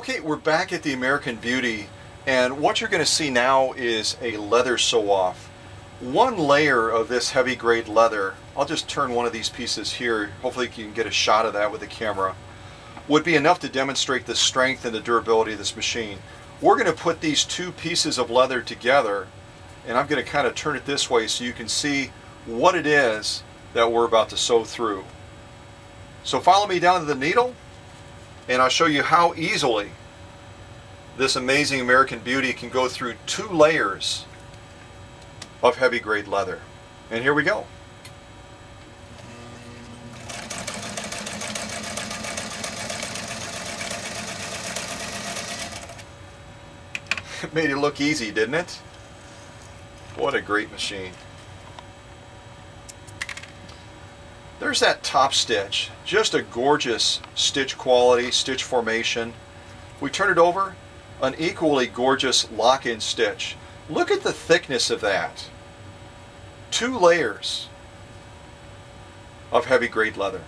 Okay, we're back at the American Beauty and what you're going to see now is a leather sew off. One layer of this heavy grade leather, I'll just turn one of these pieces here, hopefully you can get a shot of that with the camera, would be enough to demonstrate the strength and the durability of this machine. We're going to put these two pieces of leather together and I'm going to kind of turn it this way so you can see what it is that we're about to sew through. So follow me down to the needle and I'll show you how easily this amazing American Beauty can go through two layers of heavy grade leather. And here we go. It made it look easy, didn't it? What a great machine. There's that top stitch. Just a gorgeous stitch quality, stitch formation. We turn it over, an equally gorgeous lock-in stitch. Look at the thickness of that. Two layers of heavy grade leather.